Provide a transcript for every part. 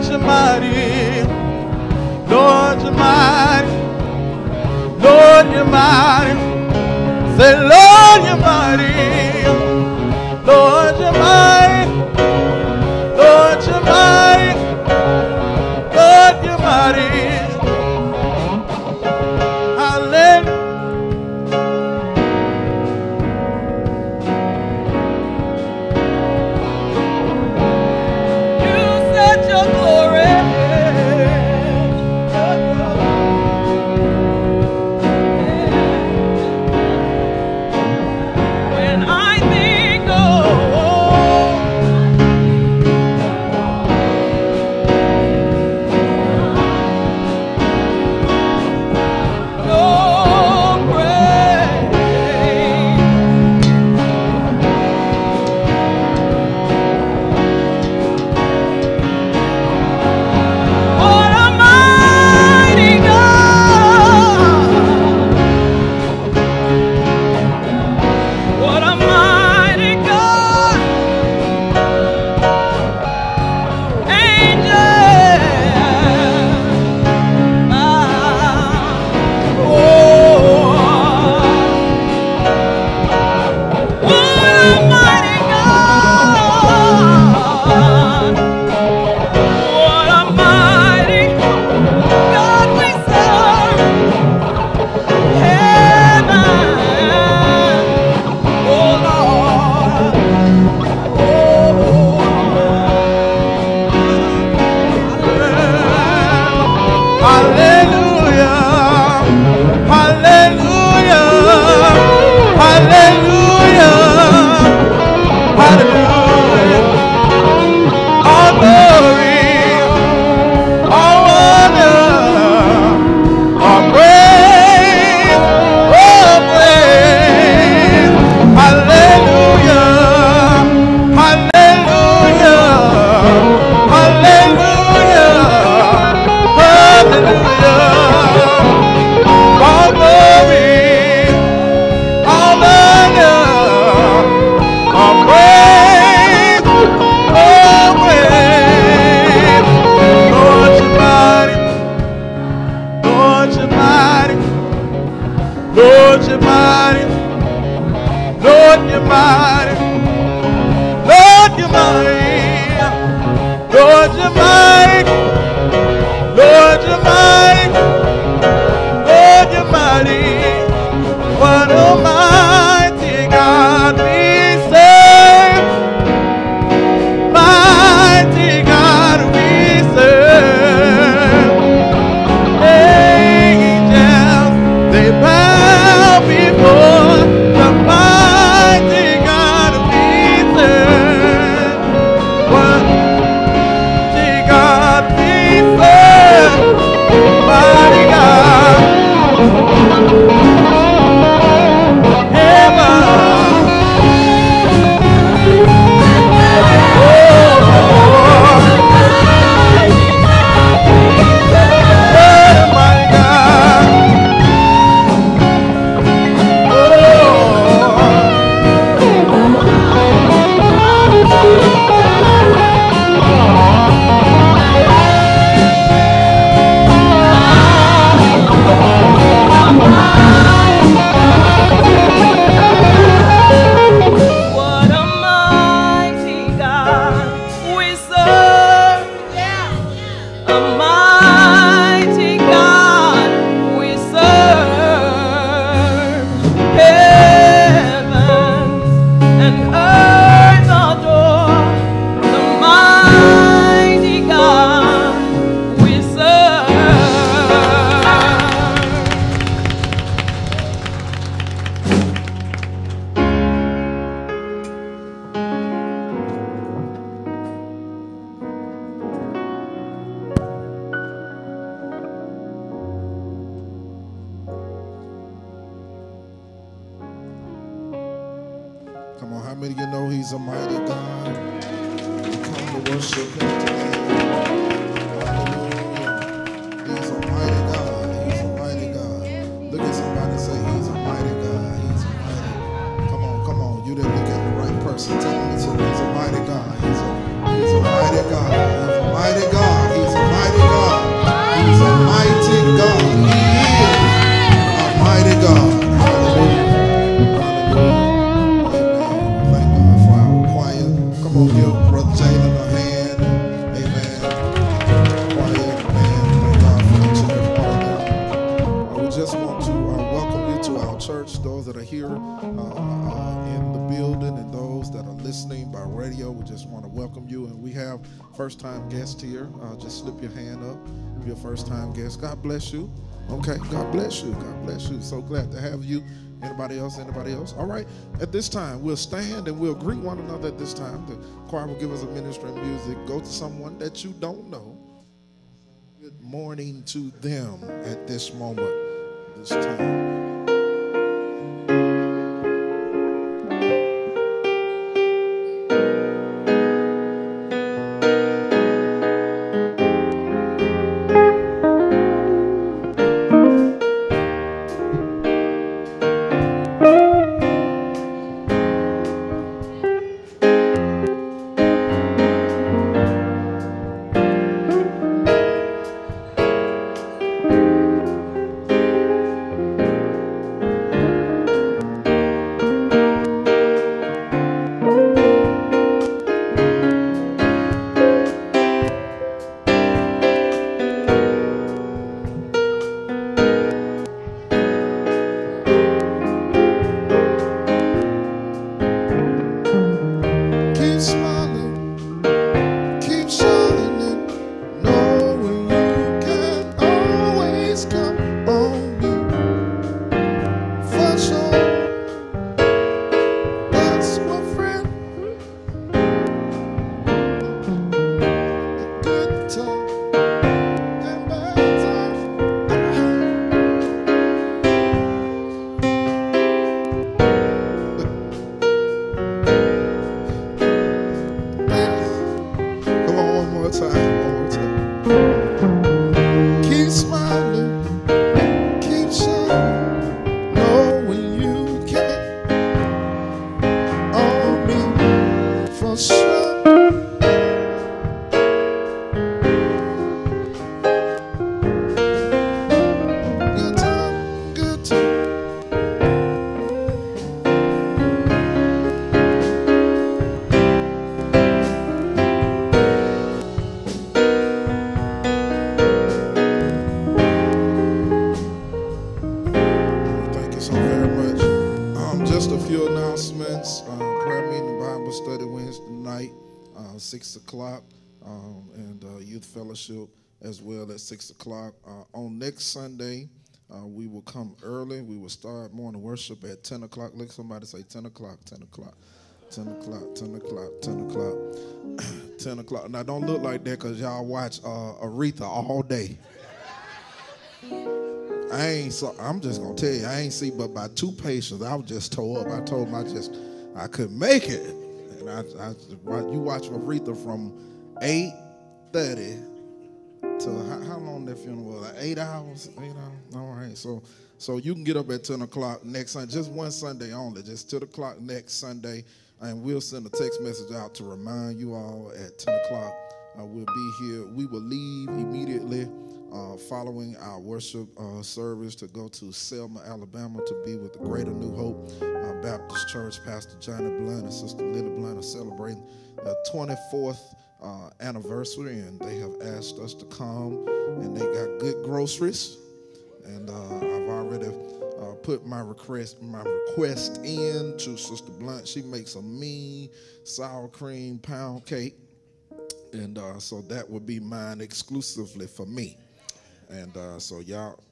Lord, you're mighty. Lord, you're mighty. Lord, you're mighty. Say, Lord, you're mighty. Guest here, uh, just slip your hand up. If you're a first time guest, God bless you. Okay, God bless you. God bless you. So glad to have you. Anybody else? Anybody else? All right. At this time, we'll stand and we'll greet one another at this time. The choir will give us a ministry of music. Go to someone that you don't know. Good morning to them at this moment, this time. Fellowship as well at six o'clock. Uh, on next Sunday, uh, we will come early. We will start morning worship at ten o'clock. Look, somebody say ten o'clock, ten o'clock. 10 o'clock, 10 o'clock, 10 o'clock, 10 o'clock. Now, don't look like that because y'all watch uh, Aretha all day. I ain't so I'm just gonna tell you, I ain't see but by two patients. I was just tore up. I told them I just I couldn't make it. And I, I you watch Aretha from 8:30 to how, how long that funeral was? Like eight hours? Eight hours? All right. So so you can get up at 10 o'clock next Sunday, just one Sunday only, just 10 o'clock next Sunday. And we'll send a text message out to remind you all at 10 o'clock. Uh, we'll be here. We will leave immediately uh, following our worship uh, service to go to Selma, Alabama to be with the Greater New Hope uh, Baptist Church. Pastor Johnny Blunt and Sister Lily Blunt are celebrating the 24th uh, anniversary, and they have asked us to come, and they got good groceries. And uh, I've already uh, put my request my request in to Sister Blunt. She makes a mean sour cream pound cake, and uh, so that would be mine exclusively for me. And uh, so y'all,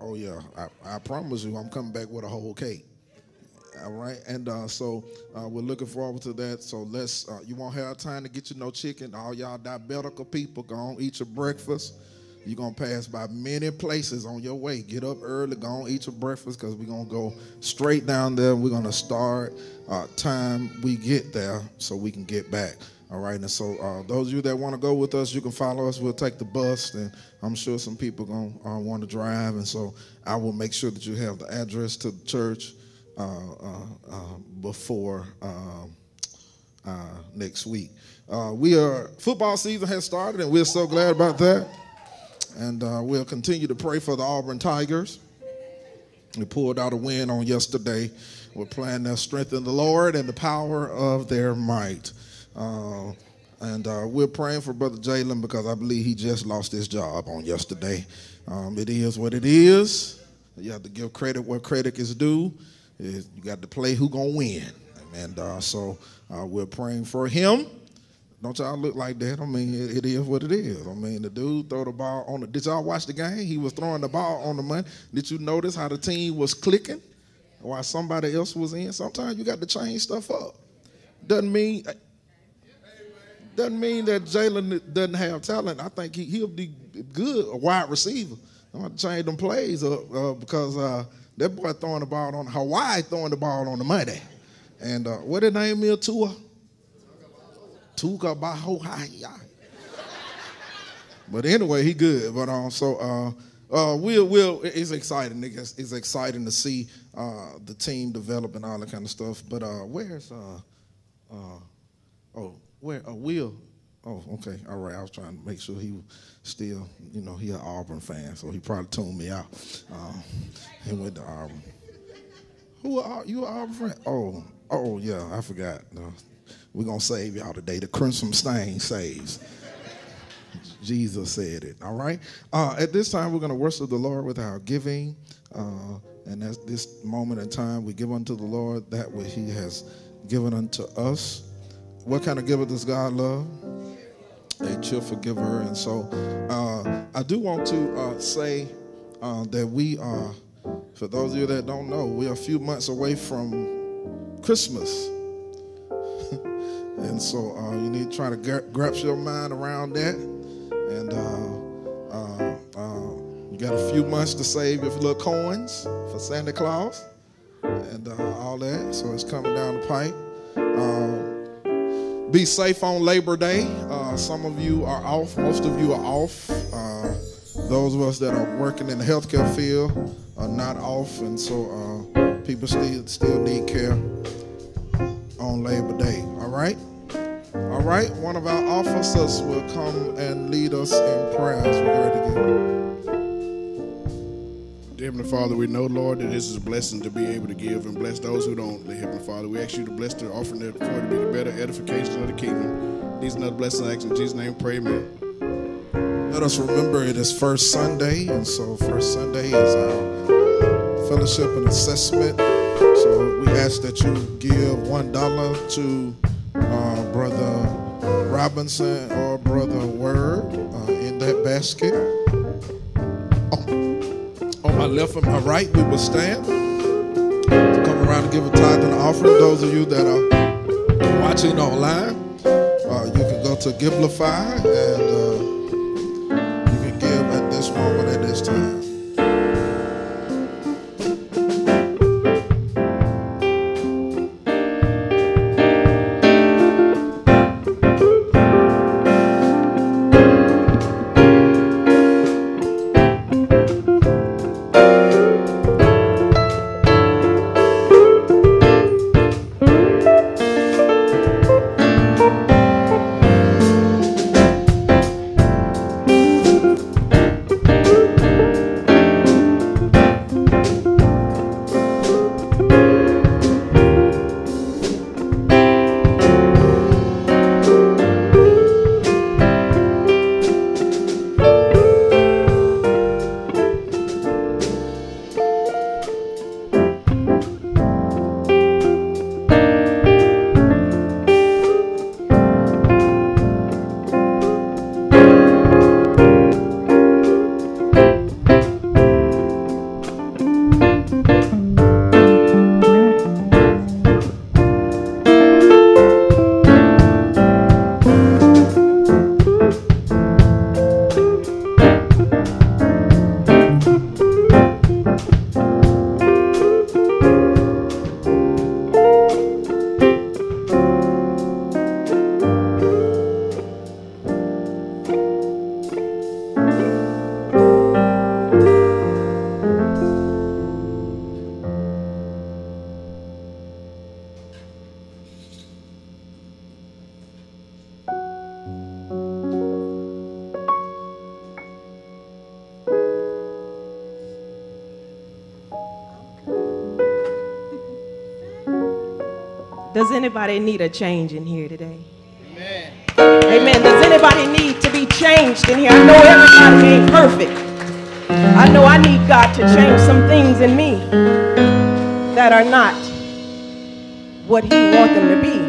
oh yeah, I, I promise you, I'm coming back with a whole cake. All right, and uh, so uh, we're looking forward to that. So let's, uh, you won't have time to get you no chicken. All y'all diabetical people, go on eat your breakfast. You're gonna pass by many places on your way. Get up early, go on eat your breakfast, because we're gonna go straight down there. We're gonna start uh, time we get there, so we can get back. All right, and so uh, those of you that want to go with us, you can follow us. We'll take the bus, and I'm sure some people gonna uh, want to drive, and so I will make sure that you have the address to the church before um, uh, next week. Uh, we are football season has started, and we're so glad about that. And uh, we'll continue to pray for the Auburn Tigers. We pulled out a win on yesterday. We're praying their strength in the Lord and the power of their might. Uh, and uh, we're praying for Brother Jalen because I believe he just lost his job on yesterday. Um, it is what it is. You have to give credit where credit is due. You got to play who gonna win. And uh, so uh, we're praying for him Don't y'all look like that? I mean, it, it is what it is. I mean, the dude throw the ball on the. Did y'all watch the game? He was throwing the ball on the money. Did you notice how the team was clicking while somebody else was in? Sometimes you got to change stuff up. Doesn't mean doesn't mean that Jalen doesn't have talent. I think he, he'll be good, a wide receiver. I'm to change them plays up uh, because uh, that boy throwing the ball on Hawaii, throwing the ball on the money. And uh, what did name is Tua? Tuka Bahohaya. But anyway, he good. But um, so uh, uh, we'll we'll it's exciting. It's, it's exciting to see uh, the team develop and all that kind of stuff. But uh, where's uh, uh, oh where uh, Will? Oh, okay, all right. I was trying to make sure he was still, you know, he an Auburn fan, so he probably tuned me out. Um, he went to Auburn. Who are you? An Auburn friend? Oh, oh yeah, I forgot. No, we're gonna save y'all today. The crimson stain saves. Jesus said it. All right. Uh, at this time, we're going to worship the Lord with our giving, uh, and at this moment in time, we give unto the Lord that which He has given unto us. What kind of giver does God love? A cheerful giver. And so, uh, I do want to uh, say uh, that we are, for those of you that don't know, we are a few months away from Christmas. and so, uh, you need to try to gra- grasp your mind around that and uh, uh, uh, you got a few months to save your little coins for Santa Claus and uh, all that. So it's coming down the pipe. Uh, be safe on Labor Day. Uh, some of you are off. Most of you are off. those of us that are working in the healthcare field are not off, and so people still still need care on Labor Day. All right. All right, one of our officers will come and lead us in prayer as we get ready to give. Heavenly Father, we know, Lord, that this is a blessing to be able to give and bless those who don't. Heavenly Father, we ask you to bless the offering for to be the better edification of the kingdom. These another blessing I ask in Jesus' name, pray, amen. Let us remember it is first Sunday, and so first Sunday is our fellowship and assessment. So we ask that you give one dollar to uh, Brother Robinson or Brother Word uh, in that basket. Oh, on my left and my right, we will stand to come around and give a tithe and offering. Those of you that are watching online, uh, you can go to Givelify and uh, Does anybody need a change in here today? Amen. Amen. Does anybody need to be changed in here? I know everybody ain't perfect. I know I need God to change some things in me that are not what He wants them to be.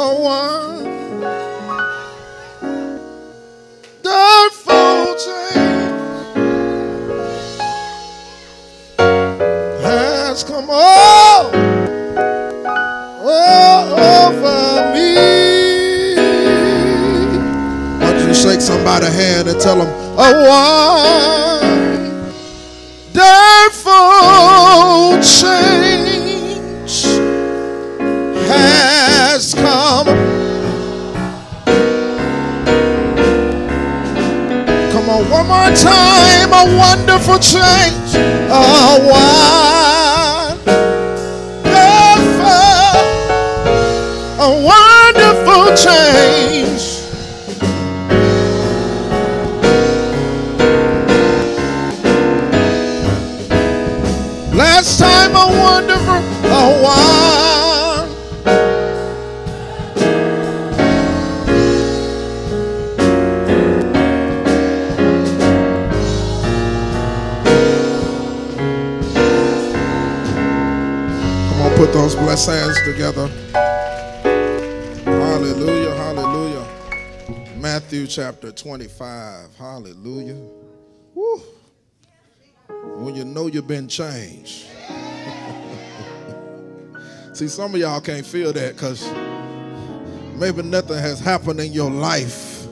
A wonderful See, some of y'all can't feel that because maybe nothing has happened in your life.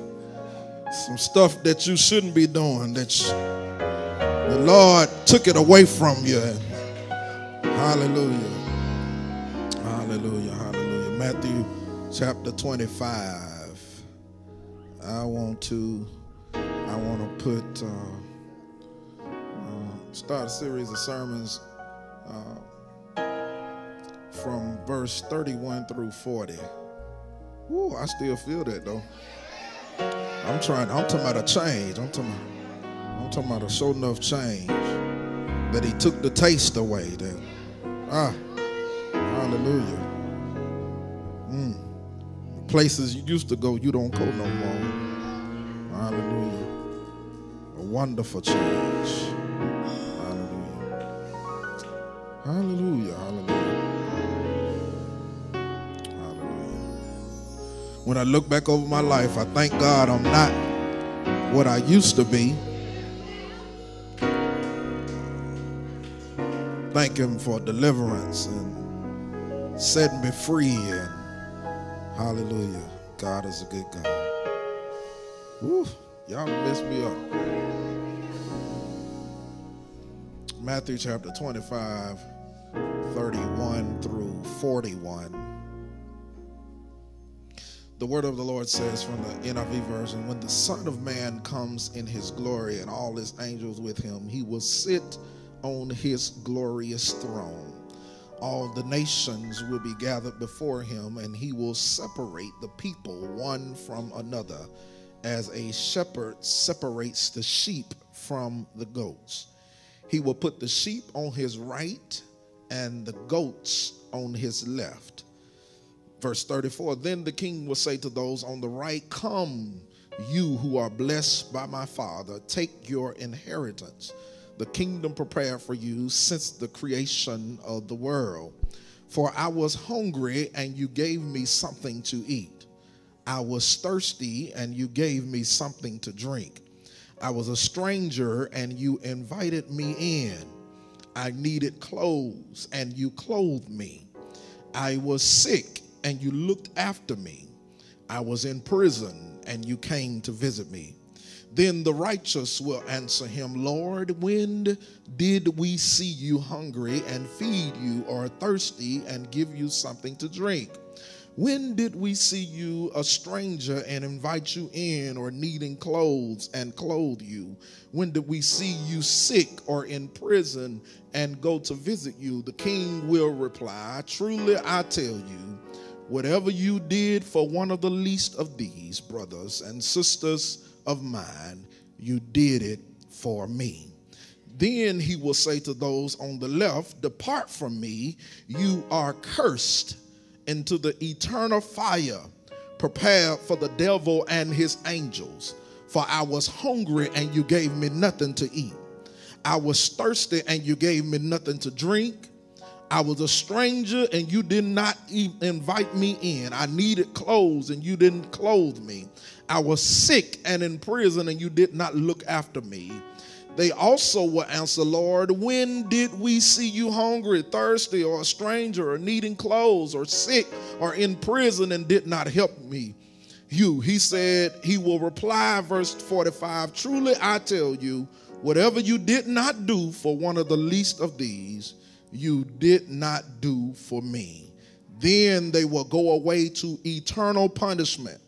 Some stuff that you shouldn't be doing that the Lord took it away from you. Hallelujah. Hallelujah. Hallelujah. Matthew chapter 25. I want to I want to put uh, uh, start a series of sermons from verse 31 through 40. Woo, I still feel that though. I'm trying, I'm talking about a change. I'm talking about, I'm talking about a show enough change that he took the taste away. That, ah, hallelujah. Mm. Places you used to go, you don't go no more. Hallelujah. A wonderful change. Hallelujah. Hallelujah. Hallelujah. When I look back over my life, I thank God I'm not what I used to be. Thank Him for deliverance and setting me free. And hallelujah. God is a good God. Woo, y'all messed me up. Matthew chapter 25, 31 through 41. The word of the Lord says from the NIV version When the Son of Man comes in his glory and all his angels with him, he will sit on his glorious throne. All the nations will be gathered before him, and he will separate the people one from another, as a shepherd separates the sheep from the goats. He will put the sheep on his right and the goats on his left. Verse 34 Then the king will say to those on the right, Come, you who are blessed by my Father, take your inheritance, the kingdom prepared for you since the creation of the world. For I was hungry, and you gave me something to eat. I was thirsty, and you gave me something to drink. I was a stranger, and you invited me in. I needed clothes, and you clothed me. I was sick, and you looked after me. I was in prison, and you came to visit me. Then the righteous will answer him, Lord, when did we see you hungry and feed you, or thirsty and give you something to drink? When did we see you a stranger and invite you in, or needing clothes and clothe you? When did we see you sick or in prison and go to visit you? The king will reply, Truly I tell you, whatever you did for one of the least of these brothers and sisters of mine, you did it for me. Then he will say to those on the left, Depart from me, you are cursed into the eternal fire prepared for the devil and his angels. For I was hungry and you gave me nothing to eat. I was thirsty and you gave me nothing to drink. I was a stranger and you did not invite me in. I needed clothes and you didn't clothe me. I was sick and in prison and you did not look after me. They also will answer, Lord, when did we see you hungry, thirsty, or a stranger, or needing clothes, or sick, or in prison, and did not help me? You, he said, he will reply, verse 45 Truly I tell you, whatever you did not do for one of the least of these, you did not do for me. Then they will go away to eternal punishment,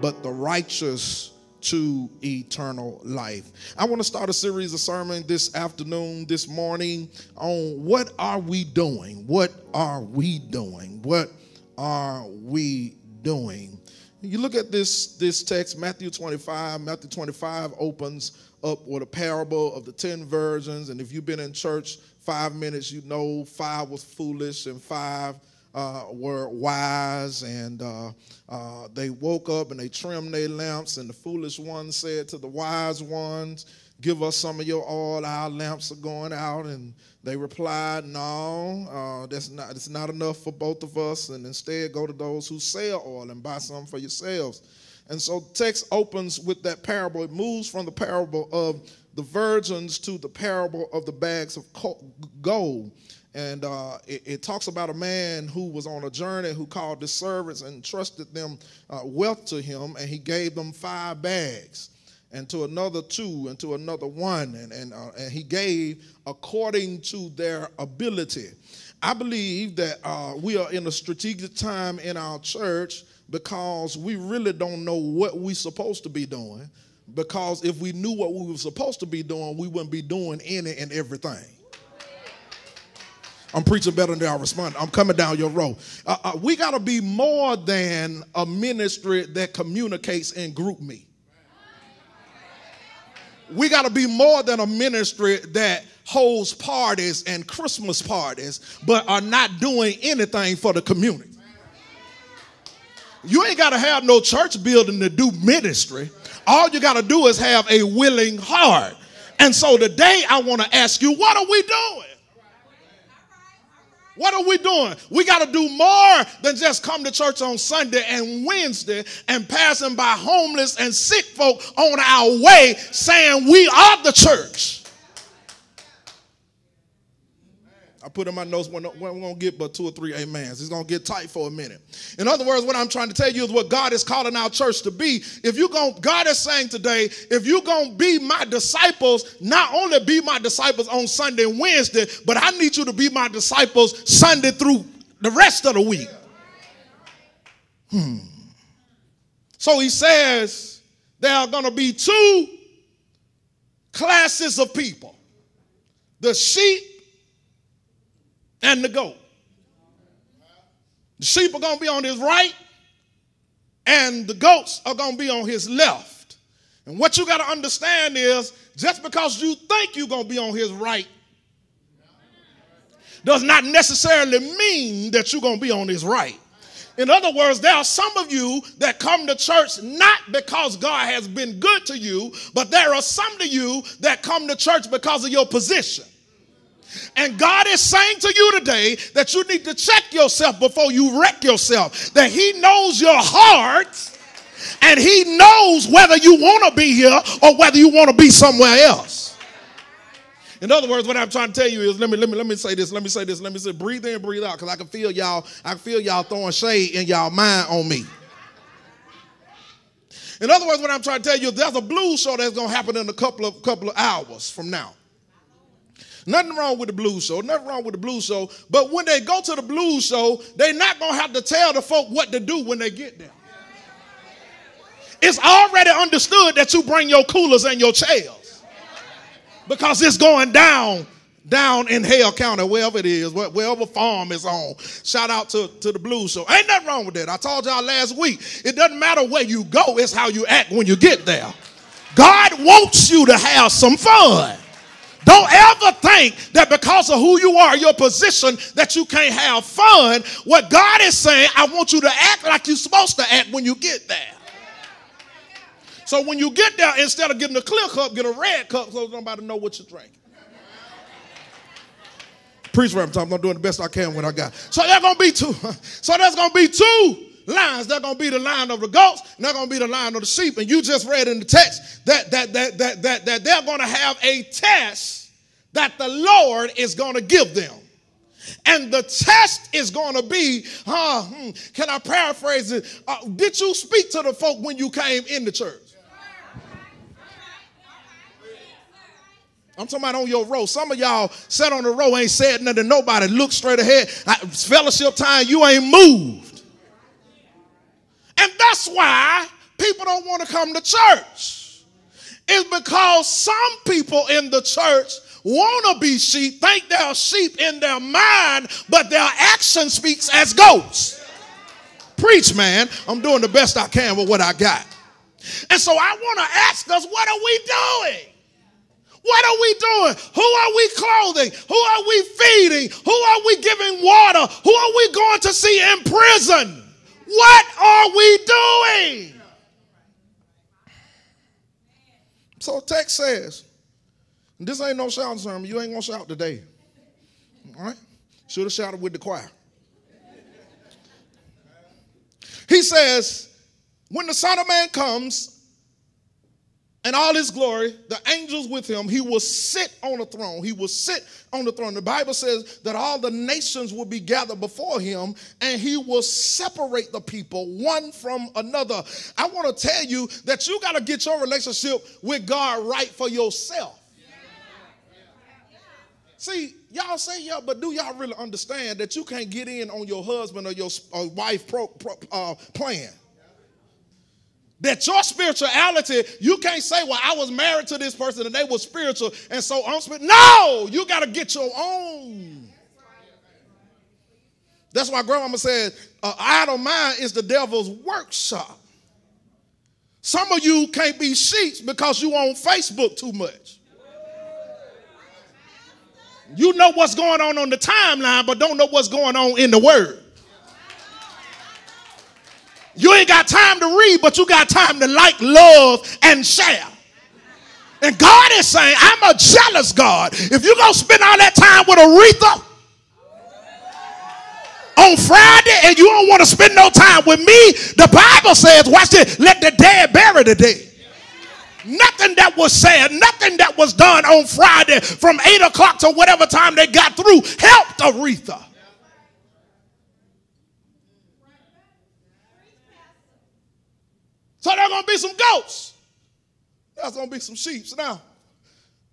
but the righteous to eternal life. I want to start a series of sermon this afternoon, this morning on what are we doing? What are we doing? What are we doing? You look at this this text, Matthew 25. Matthew 25 opens up with a parable of the 10 virgins. And if you've been in church five minutes, you know five was foolish and five uh, were wise and uh, uh, they woke up and they trimmed their lamps. And the foolish ones said to the wise ones, Give us some of your oil, our lamps are going out. And they replied, No, uh, that's not, it's not enough for both of us. And instead, go to those who sell oil and buy some for yourselves. And so text opens with that parable. It moves from the parable of the virgins to the parable of the bags of gold. And uh, it, it, talks about a man who was on a journey who called the servants and trusted them uh, wealth to him, and he gave them five bags, and to another two, and to another one, and, and, uh, and he gave according to their ability. I believe that uh, we are in a strategic time in our church because we really don't know what we're supposed to be doing. Because if we knew what we were supposed to be doing, we wouldn't be doing any and everything. I'm preaching better than I respond. I'm coming down your road. Uh, uh, we got to be more than a ministry that communicates in GroupMe. We got to be more than a ministry that holds parties and Christmas parties, but are not doing anything for the community. You ain't got to have no church building to do ministry. All you got to do is have a willing heart. And so today I want to ask you, what are we doing? What are we doing? We got to do more than just come to church on Sunday and Wednesday and passing by homeless and sick folk on our way saying we are the church. I put in my notes, we're, we're going to get but two or three amens. It's going to get tight for a minute. In other words, what I'm trying to tell you is what God is calling our church to be. If you're going God is saying today, if you're going to be my disciples, not only be my disciples on Sunday and Wednesday, but I need you to be my disciples Sunday through the rest of the week. Hmm. So he says there are going to be two classes of people the sheep and the goat. The sheep are going to be on his right, and the goats are going to be on his left. And what you got to understand is just because you think you're going to be on his right does not necessarily mean that you're going to be on his right. In other words, there are some of you that come to church not because God has been good to you, but there are some of you that come to church because of your position. And God is saying to you today that you need to check yourself before you wreck yourself. That He knows your heart and He knows whether you want to be here or whether you want to be somewhere else. In other words, what I'm trying to tell you is let me let me let me say this, let me say this, let me say breathe in, breathe out, because I can feel y'all, I can feel y'all throwing shade in y'all mind on me. In other words, what I'm trying to tell you, there's a blues show that's gonna happen in a couple of couple of hours from now. Nothing wrong with the blues show. Nothing wrong with the blues show. But when they go to the blues show, they're not going to have to tell the folk what to do when they get there. It's already understood that you bring your coolers and your chairs because it's going down down in Hale County, wherever it is, wherever farm is on. Shout out to, to the blues show. Ain't nothing wrong with that. I told y'all last week, it doesn't matter where you go, it's how you act when you get there. God wants you to have some fun. Don't ever think that because of who you are, your position, that you can't have fun. What God is saying, I want you to act like you're supposed to act when you get there. So when you get there, instead of getting a clear cup, get a red cup so nobody know what you're drinking. Preach Reverend Tom, I'm doing the best I can when I got. So there's gonna be two. So there's gonna be two lines. They're gonna be the line of the goats, and they're gonna be the line of the sheep. And you just read in the text that that that that that, that they're gonna have a test that the Lord is gonna give them. And the test is going to be, hmm, can I paraphrase it? Uh, did you speak to the folk when you came in the church? I'm talking about on your row. Some of y'all sat on the row, ain't said nothing to nobody, look straight ahead. Fellowship time, you ain't moved. And that's why people don't want to come to church. It's because some people in the church want to be sheep, think they're sheep in their mind, but their action speaks as goats. Preach, man. I'm doing the best I can with what I got. And so I want to ask us, what are we doing? What are we doing? Who are we clothing? Who are we feeding? Who are we giving water? Who are we going to see in prison? What are we doing? So text says, this ain't no shouting sermon. You ain't gonna shout today. All right? Should have shouted with the choir. He says, when the Son of Man comes, and all his glory, the angels with him, he will sit on the throne. He will sit on the throne. The Bible says that all the nations will be gathered before him and he will separate the people one from another. I want to tell you that you got to get your relationship with God right for yourself. See, y'all say yeah, but do y'all really understand that you can't get in on your husband or your or wife pro, pro, uh, plan? That your spirituality, you can't say, well, I was married to this person and they were spiritual, and so I'm spiritual. No, you got to get your own. That's why grandmama said, uh, idle mind is the devil's workshop. Some of you can't be sheets because you on Facebook too much. You know what's going on on the timeline, but don't know what's going on in the word. You ain't got time to read, but you got time to like, love, and share. And God is saying, I'm a jealous God. If you're going to spend all that time with Aretha on Friday and you don't want to spend no time with me, the Bible says, watch this, let the dead bury the dead. Nothing that was said, nothing that was done on Friday from 8 o'clock to whatever time they got through helped Aretha. So there are going to be some goats. There's going to be some sheep. Now,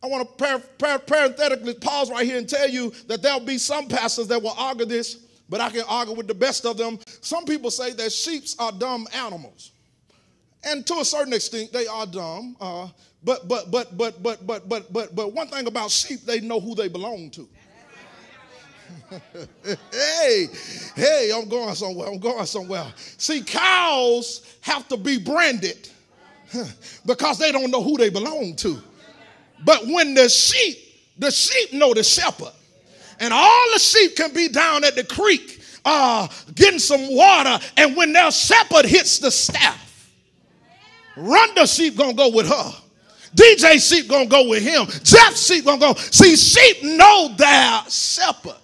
I want to par- par- parenthetically pause right here and tell you that there'll be some pastors that will argue this, but I can argue with the best of them. Some people say that sheep are dumb animals. And to a certain extent, they are dumb. Uh, but, but, but, but, but, but, but, but, but one thing about sheep, they know who they belong to. hey, hey, I'm going somewhere. I'm going somewhere. See, cows have to be branded because they don't know who they belong to. But when the sheep, the sheep know the shepherd. And all the sheep can be down at the creek uh, getting some water. And when their shepherd hits the staff, Rhonda sheep gonna go with her. DJ sheep gonna go with him. Jeff sheep gonna go. See, sheep know their shepherd.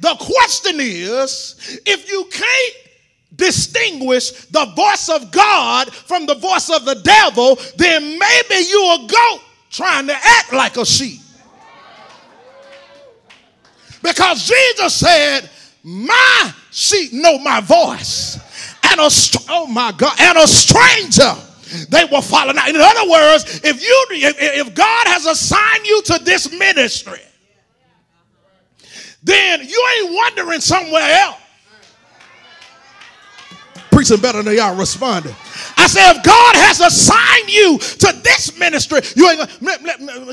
The question is if you can't distinguish the voice of God from the voice of the devil, then maybe you a goat trying to act like a sheep. Because Jesus said, My sheep know my voice. And a oh my God, and a stranger they will follow. Now, in other words, if you if, if God has assigned you to this ministry, then you ain't wondering somewhere else. Preaching better than y'all responding. I said, if God has assigned you to this ministry, you ain't gonna.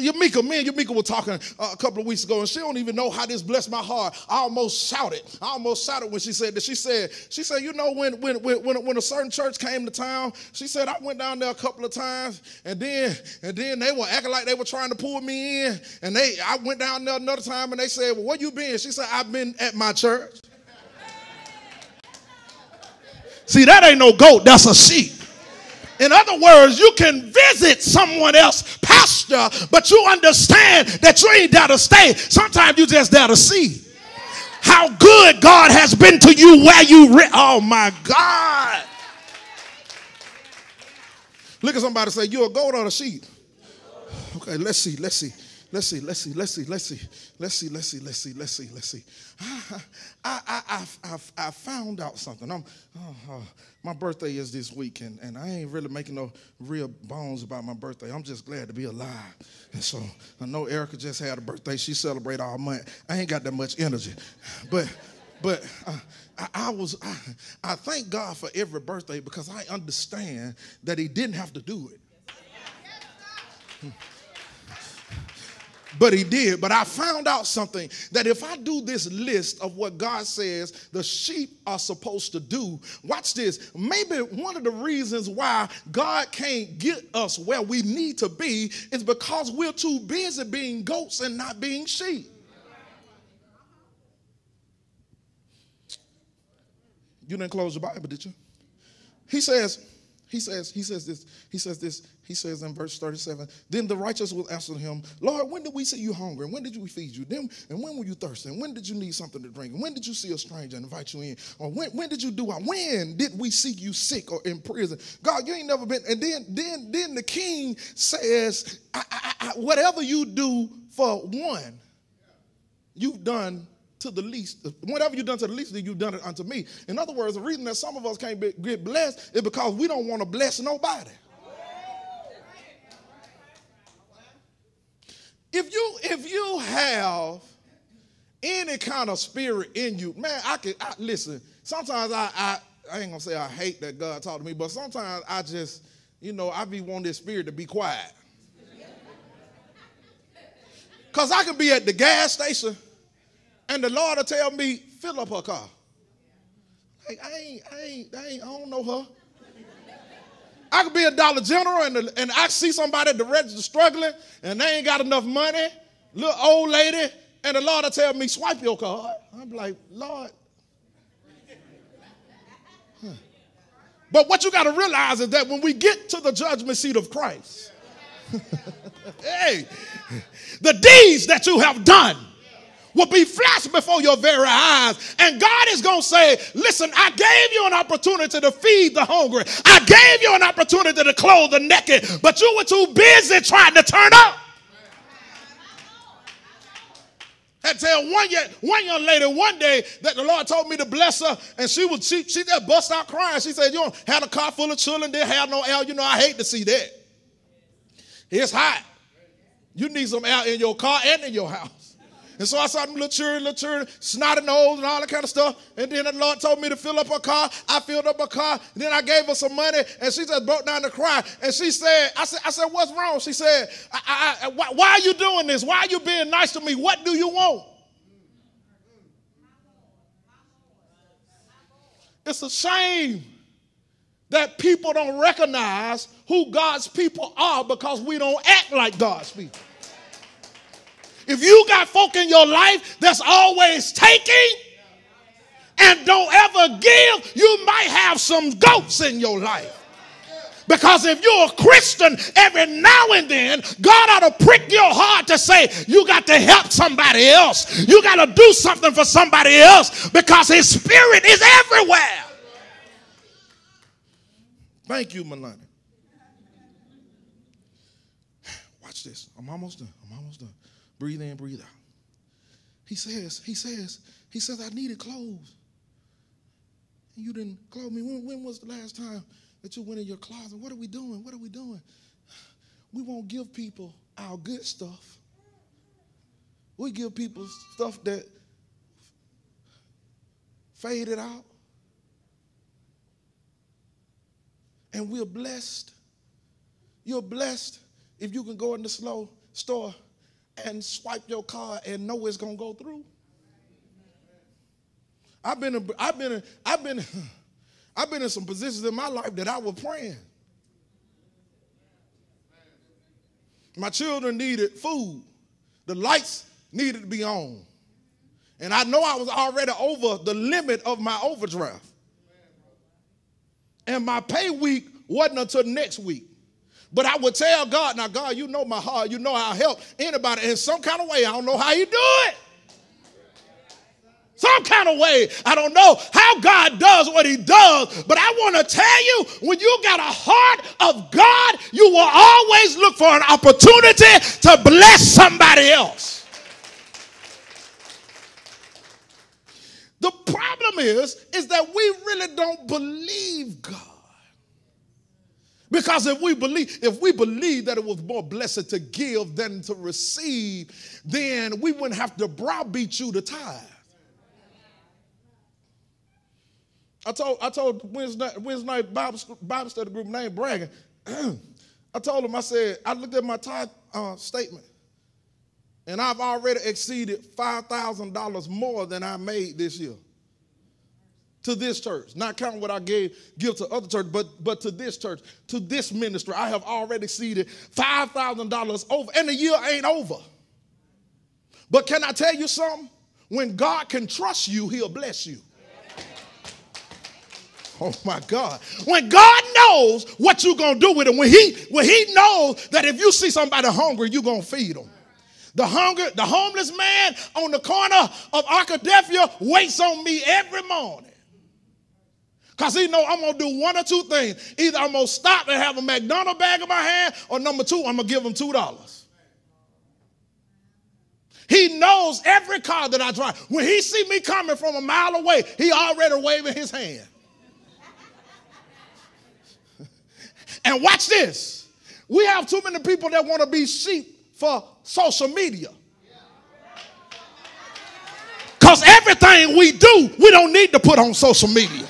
Yamika, me and Yamika were talking uh, a couple of weeks ago, and she don't even know how this blessed my heart. I almost shouted. I almost shouted when she said that. She said, she said, you know, when when when when a certain church came to town, she said I went down there a couple of times, and then and then they were acting like they were trying to pull me in, and they I went down there another time, and they said, well, where you been? She said, I've been at my church. See, that ain't no goat, that's a sheep. In other words, you can visit someone else, pastor, but you understand that you ain't there to stay. Sometimes you just there to see how good God has been to you where you re- oh my God. Look at somebody say, You're a goat on a sheep. Okay, let's see, let's see. Let's see, let's see, let's see, let's see, let's see, let's see, let's see, let's see, let's see. I, I, I, I, I found out something. I'm, oh, oh, my birthday is this week, and, and I ain't really making no real bones about my birthday. I'm just glad to be alive. And so I know Erica just had a birthday. She celebrate all month. I ain't got that much energy. But but uh, I, I, was I, I thank God for every birthday because I understand that he didn't have to do it. But he did. But I found out something that if I do this list of what God says the sheep are supposed to do, watch this. Maybe one of the reasons why God can't get us where we need to be is because we're too busy being goats and not being sheep. You didn't close your Bible, did you? He says, he says, he says this, he says this, he says in verse 37, then the righteous will answer him, Lord, when did we see you hungry? And when did we feed you? Then, and when were you thirsty? And when did you need something to drink? And when did you see a stranger and invite you in? Or when, when did you do it? When did we see you sick or in prison? God, you ain't never been. And then, then, then the king says, I, I, I, whatever you do for one, you've done to the least. Whatever you've done to the least, you've done it unto me. In other words, the reason that some of us can't be, get blessed is because we don't want to bless nobody. If you if you have any kind of spirit in you, man, I can I, listen. Sometimes I, I I ain't gonna say I hate that God talked to me, but sometimes I just, you know, I be wanting this spirit to be quiet. Cause I can be at the gas station and the Lord will tell me, fill up her car. Like, I ain't, I ain't, I ain't, I don't know her. I could be a Dollar General and, and I see somebody at the register struggling and they ain't got enough money, little old lady, and the Lord will tell me, swipe your card. I'm like, Lord. Huh. But what you got to realize is that when we get to the judgment seat of Christ, hey, the deeds that you have done will be flashed before your very eyes. And God is going to say, Listen, I gave you an opportunity to feed the hungry, I gave you an opportunity to clothe the naked, but you were too busy trying to turn up. I tell one, one young lady one day that the Lord told me to bless her, and she was she, she just bust out crying. She said, "You don't have a car full of children, didn't have no air. You know, I hate to see that. It's hot. You need some air in your car and in your house." And so I saw them little children, snotty nose and all that kind of stuff. And then the Lord told me to fill up her car. I filled up her car. then I gave her some money, and she just broke down to cry. And she said, I said, I said, what's wrong? She said, I, I, I, why, why are you doing this? Why are you being nice to me? What do you want? It's a shame that people don't recognize who God's people are because we don't act like God's people. If you got folk in your life that's always taking and don't ever give, you might have some goats in your life. Because if you're a Christian, every now and then, God ought to prick your heart to say, you got to help somebody else. You got to do something for somebody else because His Spirit is everywhere. Thank you, Melania. Watch this. I'm almost done. Breathe in, breathe out. He says, he says, he says, I needed clothes. And you didn't clothe me. When, when was the last time that you went in your closet? What are we doing? What are we doing? We won't give people our good stuff. We give people stuff that faded out. And we're blessed. You're blessed if you can go in the slow store and swipe your card and know it's gonna go through. I've been, in, I've been, in, I've been, I've been in some positions in my life that I was praying. My children needed food. The lights needed to be on. And I know I was already over the limit of my overdraft. And my pay week wasn't until next week. But I would tell God, now, God, you know my heart. You know I'll help anybody in some kind of way. I don't know how you do it. Some kind of way. I don't know how God does what he does, but I want to tell you when you got a heart of God, you will always look for an opportunity to bless somebody else. The problem is is that we really don't believe God. Because if we believe, if we believe that it was more blessed to give than to receive, then we wouldn't have to browbeat you to tithe. I told I told Wednesday night, Wednesday night Bible, Bible study group named bragging. I told them I said I looked at my tithe uh, statement, and I've already exceeded five thousand dollars more than I made this year to this church, not counting what I gave give to other churches, but but to this church, to this ministry, I have already exceeded five thousand dollars over, and the year ain't over. But can I tell you something? When God can trust you, He'll bless you. Oh my God. When God knows what you're gonna do with it, when He when He knows that if you see somebody hungry, you're gonna feed them. The hunger, the homeless man on the corner of Arkadelphia waits on me every morning. Because he know I'm going to do one or two things. Either I'm going to stop and have a McDonald bag in my hand, or number two, I'm going to give him $2. He knows every car that I drive. When he see me coming from a mile away, he already waving his hand. and watch this. We have too many people that want to be sheep for social media. Because everything we do, we don't need to put on social media.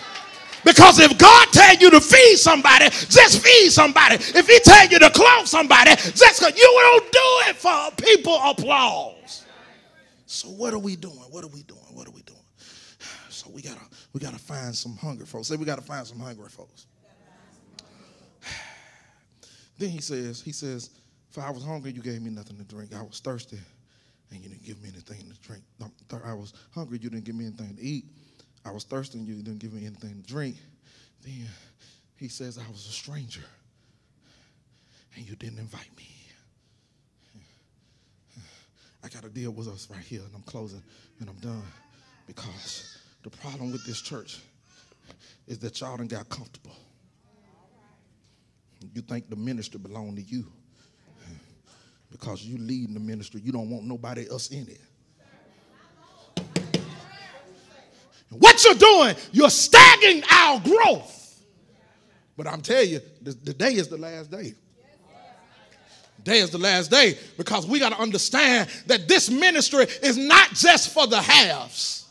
Because if God tell you to feed somebody, just feed somebody. If he tell you to clothe somebody, just you won't do it for people applause. So what are we doing? What are we doing? What are we doing? So we gotta we gotta find some hungry folks. Say we gotta find some hungry folks. Then he says, he says, if I was hungry, you gave me nothing to drink. I was thirsty, and you didn't give me anything to drink. I was hungry, you didn't give me anything to eat. I was thirsty and you didn't give me anything to drink. Then he says, I was a stranger and you didn't invite me. I got to deal with us right here, and I'm closing and I'm done because the problem with this church is that y'all done got comfortable. You think the ministry belong to you because you leading the ministry. You don't want nobody else in it. What you're doing, you're staggering our growth. But I'm telling you, the, the day is the last day. Day is the last day because we got to understand that this ministry is not just for the halves.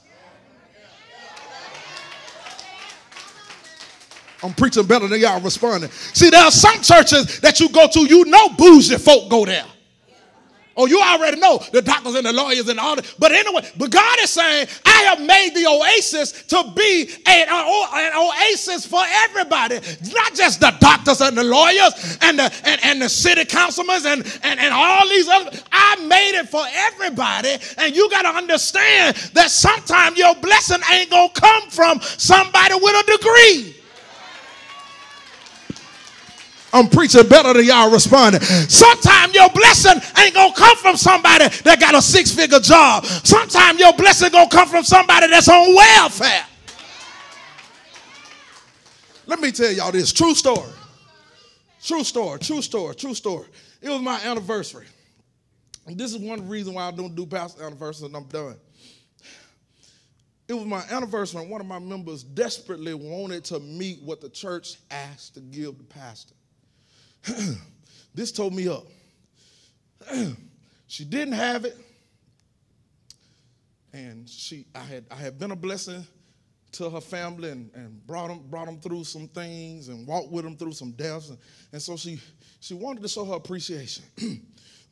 I'm preaching better than y'all responding. See, there are some churches that you go to, you know bougie folk go there. Oh, you already know the doctors and the lawyers and all that. But anyway, but God is saying, I have made the oasis to be an, an oasis for everybody, not just the doctors and the lawyers and the, and, and the city councilmen and, and, and all these other. I made it for everybody. And you got to understand that sometimes your blessing ain't going to come from somebody with a degree. I'm preaching better than y'all responding. Sometimes your blessing ain't gonna come from somebody that got a six-figure job. Sometimes your blessing gonna come from somebody that's on welfare. Let me tell y'all this true story. True story, true story, true story. It was my anniversary. And this is one reason why I don't do pastor anniversary and I'm done. It was my anniversary, and one of my members desperately wanted to meet what the church asked to give the pastor. this told me up. she didn't have it. And she I had I had been a blessing to her family and, and brought, them, brought them through some things and walked with them through some deaths. And, and so she, she wanted to show her appreciation,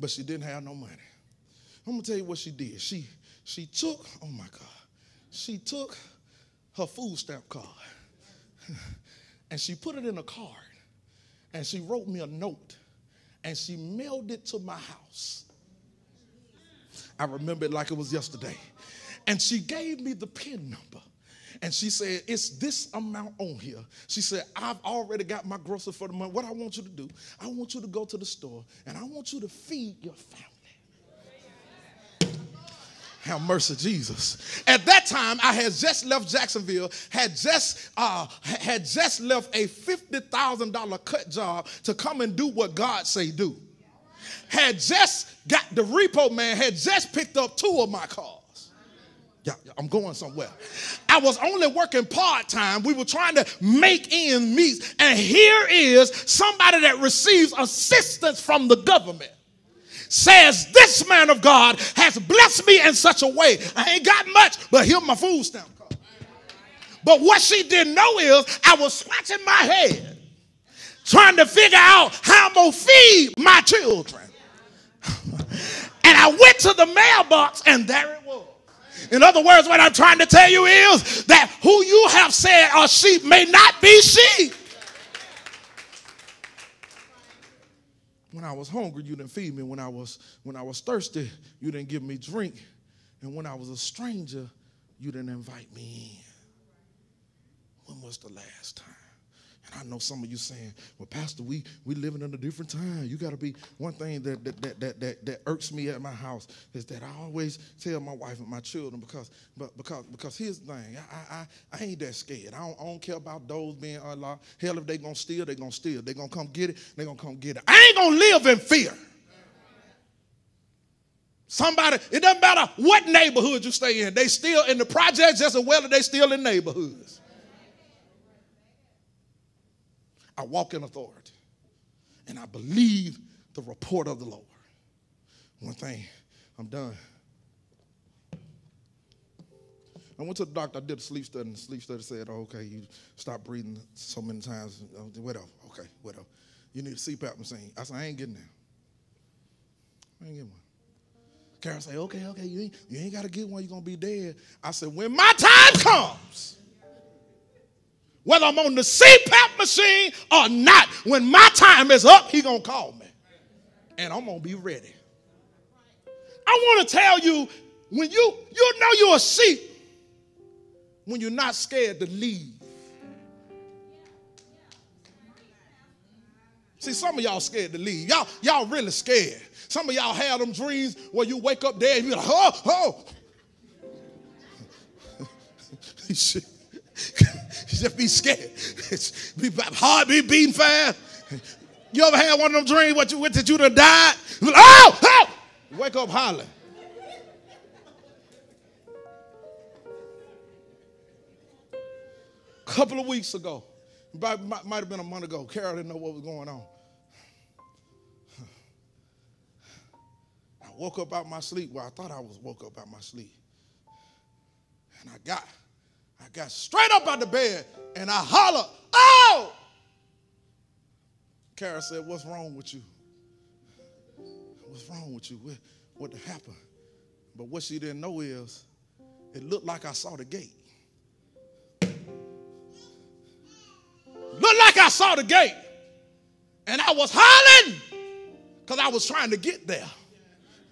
but she didn't have no money. I'm gonna tell you what she did. She, she took, oh my God, she took her food stamp card and she put it in a card and she wrote me a note and she mailed it to my house. I remember it like it was yesterday. And she gave me the PIN number. And she said, It's this amount on here. She said, I've already got my grocery for the month. What I want you to do, I want you to go to the store and I want you to feed your family. Have mercy, Jesus. At that time, I had just left Jacksonville, had just uh, had just left a fifty thousand dollar cut job to come and do what God say do. Had just got the repo man had just picked up two of my cars. Yeah, I'm going somewhere. I was only working part time. We were trying to make ends meet, and here is somebody that receives assistance from the government says, This man of God has blessed me in such a way. I ain't got much, but here's my food stamp card. But what she didn't know is I was scratching my head trying to figure out how I'm going to feed my children. and I went to the mailbox, and there it was. In other words, what I'm trying to tell you is that who you have said are sheep may not be sheep. When I was hungry, you didn't feed me. When I was when I was thirsty, you didn't give me drink. And when I was a stranger, you didn't invite me in. When was the last time? And I know some of you saying, well, Pastor, we we living in a different time. You got to be one thing that that, that that that that irks me at my house is that I always tell my wife and my children because but because because here's the thing, I I, I ain't that scared. I don't, I don't care about those being unlocked. Hell, if they gonna steal, they gonna steal. They gonna come get it, they gonna come get it. I ain't gonna live in fear. Somebody, it doesn't matter what neighborhood you stay in, they still in the projects as well as they still in neighborhoods. I walk in authority and I believe the report of the Lord. One thing, I'm done. I went to the doctor, I did a sleep study, and the sleep study said, oh, okay, you stop breathing so many times, oh, whatever, okay, whatever. You need a CPAP machine. I said, I ain't getting that. I ain't getting one. Karen said, okay, okay, you ain't, you ain't got to get one, you're going to be dead. I said, when my time comes, whether I'm on the CPAP machine or not. When my time is up, he gonna call me. And I'm gonna be ready. I want to tell you, when you you know you're a sheep, when you're not scared to leave. See, some of y'all scared to leave. Y'all, y'all really scared. Some of y'all have them dreams where you wake up dead and you're like, oh, oh. Just be scared. It's, be hard, be beating fast. You ever had one of them dreams what you went that you'd have died? Oh, oh! Wake up hollering. A couple of weeks ago, might, might have been a month ago, Carol didn't know what was going on. I woke up out my sleep. Well, I thought I was woke up out my sleep. And I got got straight up out the bed and I hollered, Oh! Kara said, What's wrong with you? What's wrong with you? What, what happened? But what she didn't know is it looked like I saw the gate. Looked like I saw the gate. And I was hollering because I was trying to get there.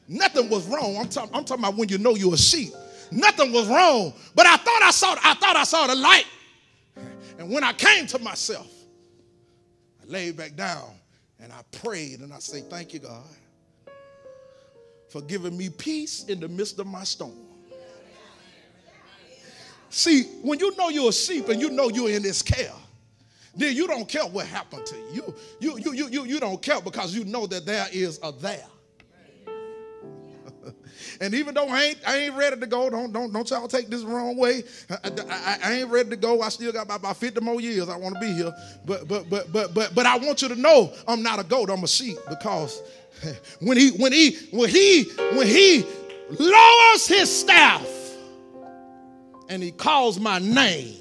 Nothing was wrong. I'm, I'm talking about when you know you're a sheep. Nothing was wrong. But I thought I saw I thought I saw the light. And when I came to myself, I laid back down and I prayed and I say, Thank you, God, for giving me peace in the midst of my storm. See, when you know you're a sheep and you know you're in this care, then you don't care what happened to you. You, you, you, you, you don't care because you know that there is a there. And even though I ain't, I ain't ready to go, don't, don't, don't y'all take this wrong way. I, I, I, ain't ready to go. I still got about, about 50 more years I want to be here. But, but, but, but, but, but I want you to know I'm not a goat, I'm a sheep because when he, when he, when he, when he lowers his staff and he calls my name,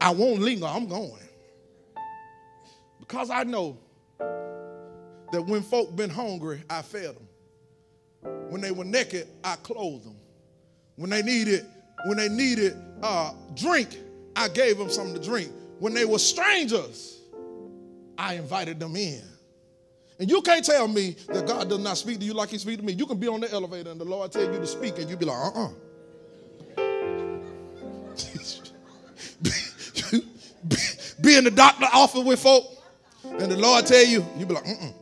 I won't linger. I'm going. Because I know that when folk been hungry, I fed them. When they were naked, I clothed them. When they needed, when they needed uh, drink, I gave them something to drink. When they were strangers, I invited them in. And you can't tell me that God does not speak to you like he speaks to me. You can be on the elevator and the Lord tell you to speak and you be like, uh-uh. be in the doctor office with folk and the Lord tell you, you be like, mm-mm,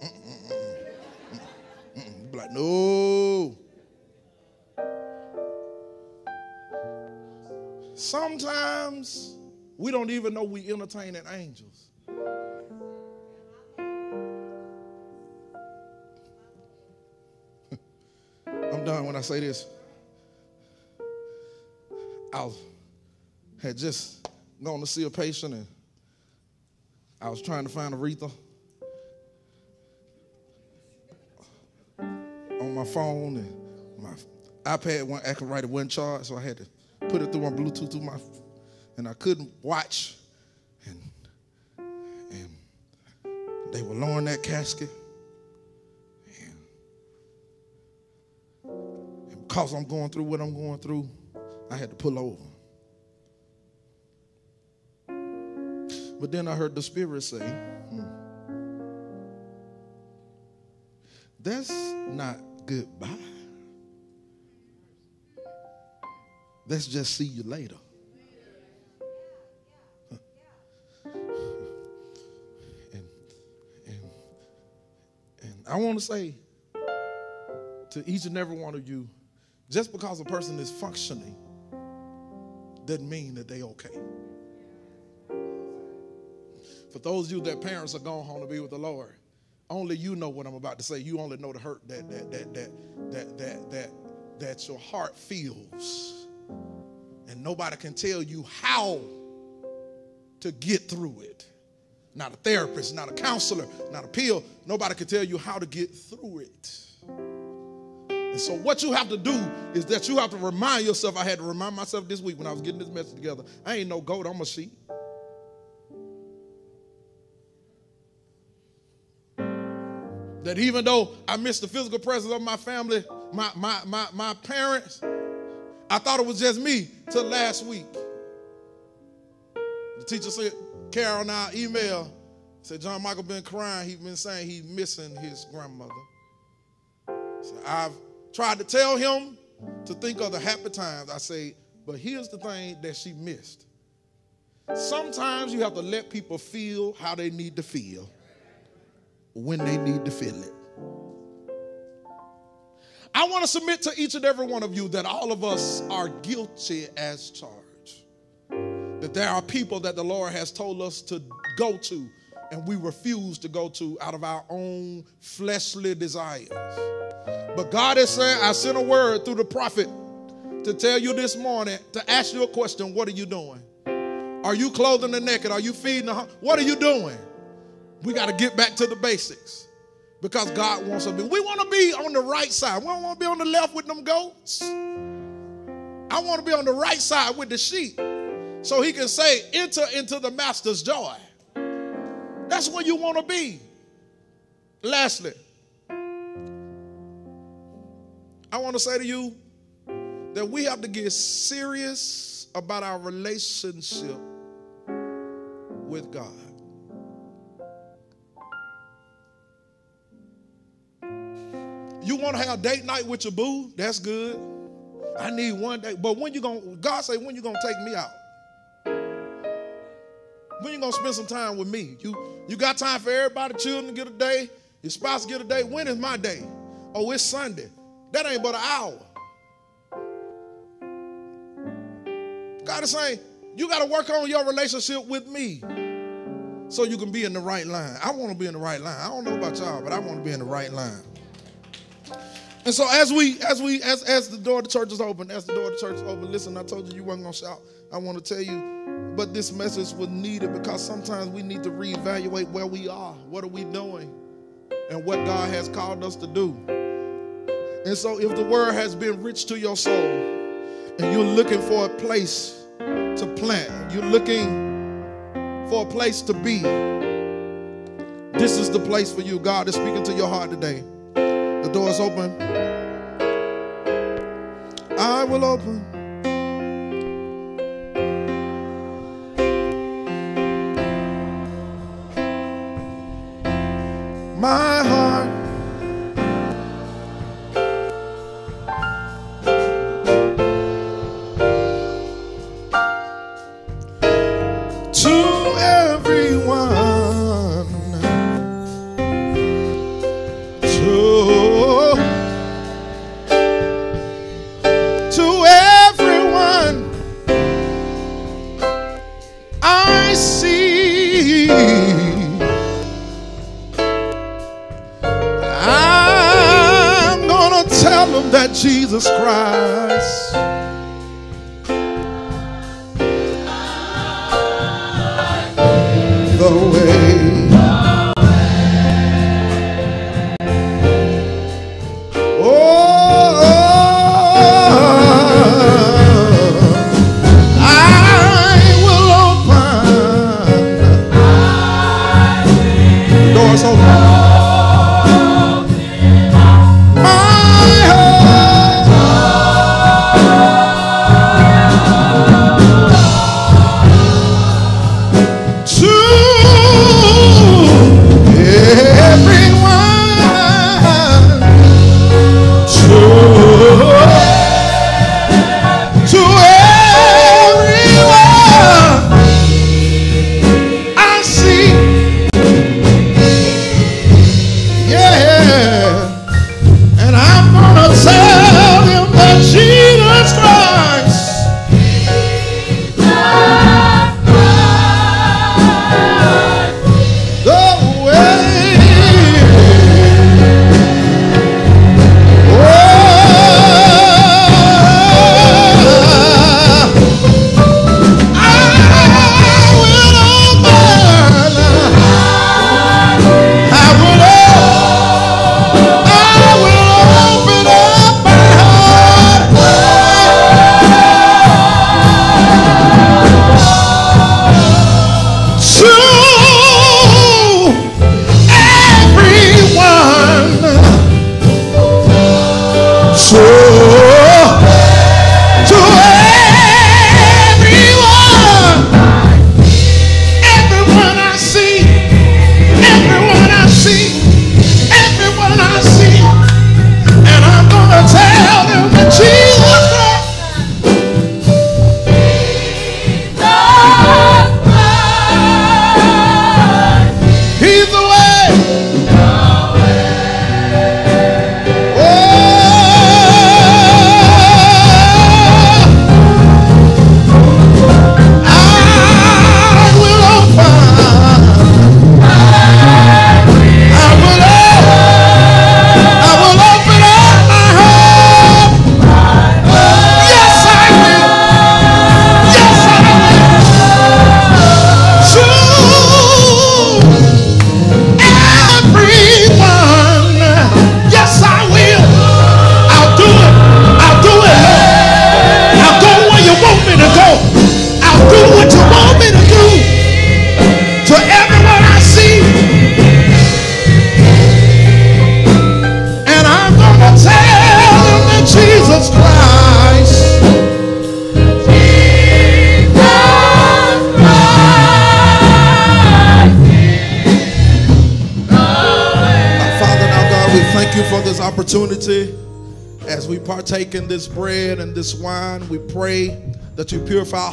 no. Sometimes we don't even know we entertaining angels. I'm done when I say this. I had just gone to see a patient and I was trying to find Aretha phone and my iPad went acting right, it wasn't charged, so I had to put it through my Bluetooth through my and I couldn't watch. And and they were lowering that casket. And, and because I'm going through what I'm going through, I had to pull over. But then I heard the Spirit say, hmm, That's not goodbye. Let's just see you later. And, and, and I want to say to each and every one of you just because a person is functioning doesn't mean that they okay. For those of you that parents are going home to be with the Lord, only you know what I'm about to say. You only know the hurt that that that that that that that, that your heart feels. And nobody can tell you how to get through it. Not a therapist, not a counselor, not a pill. Nobody can tell you how to get through it. And so, what you have to do is that you have to remind yourself. I had to remind myself this week when I was getting this message together. I ain't no goat, I'm a sheep. That even though I missed the physical presence of my family, my, my, my, my parents, I thought it was just me till last week. The teacher said, Carol and I email said John Michael been crying. He's been saying he's missing his grandmother. So I've tried to tell him to think of the happy times. I say, but here's the thing that she missed. Sometimes you have to let people feel how they need to feel when they need to feel it. I want to submit to each and every one of you that all of us are guilty as charged. That there are people that the Lord has told us to go to and we refuse to go to out of our own fleshly desires. But God is saying, I sent a word through the prophet to tell you this morning to ask you a question What are you doing? Are you clothing the naked? Are you feeding the hungry? What are you doing? We got to get back to the basics because God wants us to be. We want to be on the right side. We don't want to be on the left with them goats. I want to be on the right side with the sheep so he can say, enter into the master's joy. That's where you want to be. Lastly, I want to say to you that we have to get serious about our relationship with God. You want to have a date night with your boo? That's good. I need one day. But when you gonna God say when you gonna take me out? When you gonna spend some time with me? You you got time for everybody, children get a day, your spouse get a day. When is my day? Oh, it's Sunday. That ain't but an hour. God is saying, you got to work on your relationship with me so you can be in the right line. I want to be in the right line. I don't know about y'all, but I want to be in the right line. And so as we, as we, as as the door of the church is open, as the door of the church is open, listen, I told you you weren't gonna shout. I want to tell you, but this message was needed because sometimes we need to reevaluate where we are. What are we doing? And what God has called us to do. And so if the word has been rich to your soul, and you're looking for a place to plant, you're looking for a place to be, this is the place for you. God is speaking to your heart today. The door is open. I will open.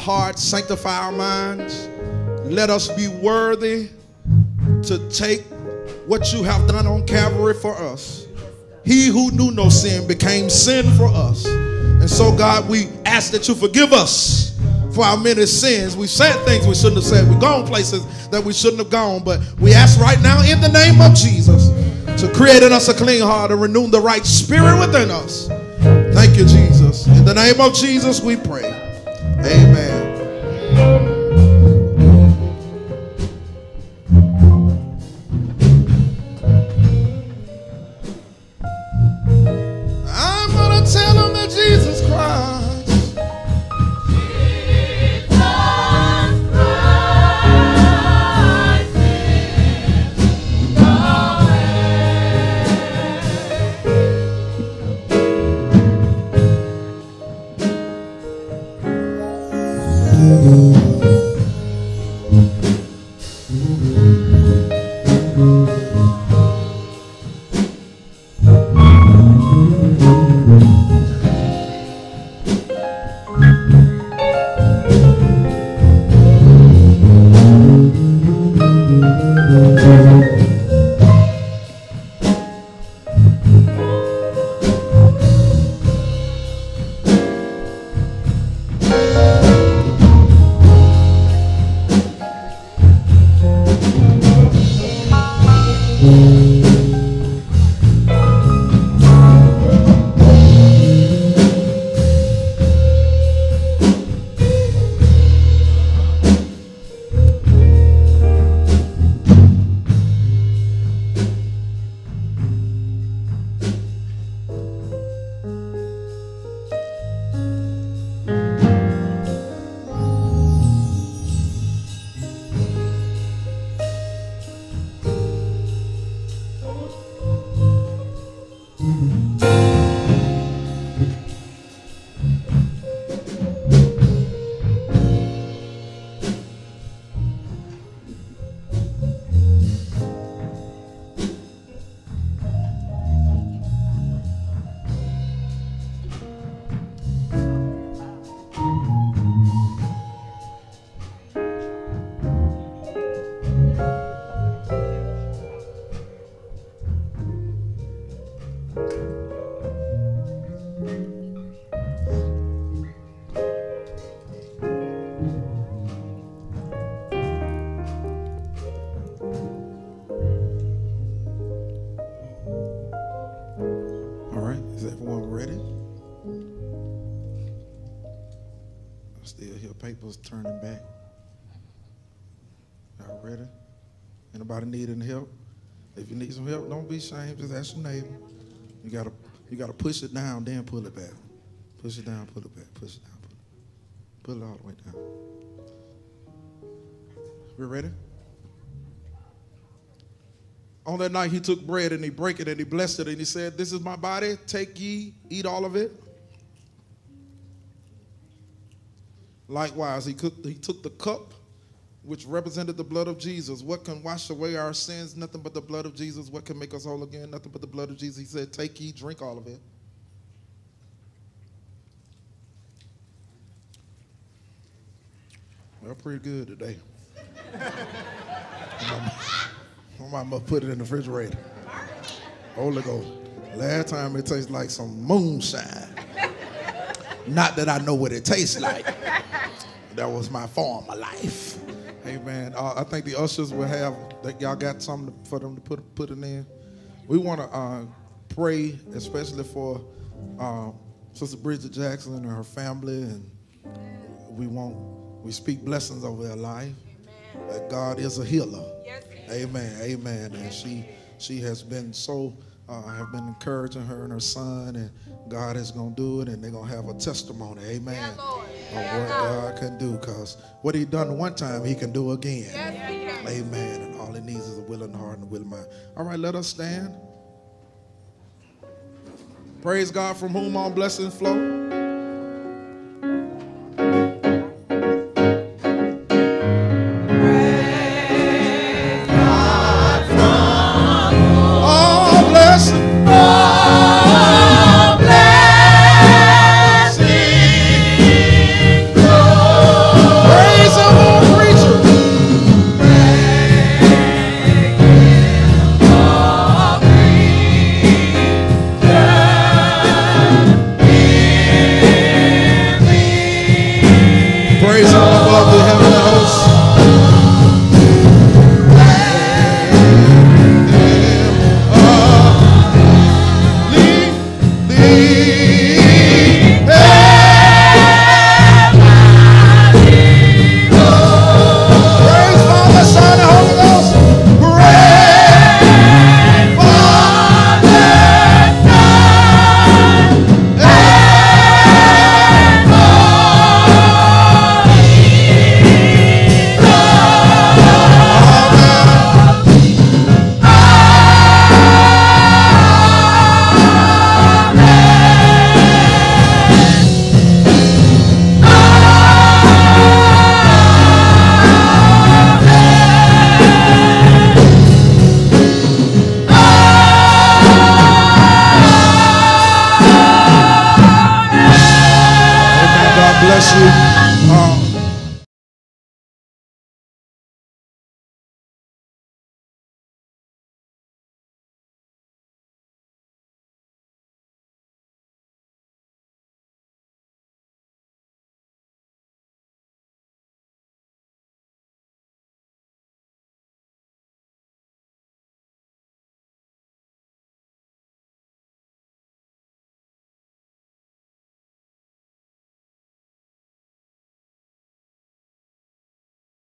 Hearts, sanctify our minds. Let us be worthy to take what you have done on Calvary for us. He who knew no sin became sin for us. And so, God, we ask that you forgive us for our many sins. We said things we shouldn't have said. We've gone places that we shouldn't have gone. But we ask right now in the name of Jesus to create in us a clean heart and renew the right spirit within us. Thank you, Jesus. In the name of Jesus, we pray. Amen. Papers turning back. Y'all ready? Anybody need any help? If you need some help, don't be ashamed. Just ask your neighbor. You gotta, you gotta push it down, then pull it back. Push it down, pull it back. Push it down, pull it. Pull it all the way down. We ready? On that night, he took bread and he broke it and he blessed it and he said, This is my body. Take ye, eat all of it. Likewise, he, he took the cup which represented the blood of Jesus. What can wash away our sins? Nothing but the blood of Jesus. What can make us whole again? Nothing but the blood of Jesus. He said, Take ye, drink all of it. Well, pretty good today. I'm gonna put it in the refrigerator. Holy Ghost. Last time it tastes like some moonshine. Not that I know what it tastes like. That was my former life. Amen. Uh, I think the ushers will have. That y'all got something for them to put put it in. We want to uh, pray, especially for uh, Sister Bridget Jackson and her family, and we want we speak blessings over their life. That God is a healer. Amen. Amen. And she she has been so uh, have been encouraging her and her son, and God is gonna do it, and they're gonna have a testimony. Amen. Of what God can do, cause what He done one time, He can do again. Amen. And all He needs is a willing heart and a willing mind. All right, let us stand. Praise God, from whom all blessings flow.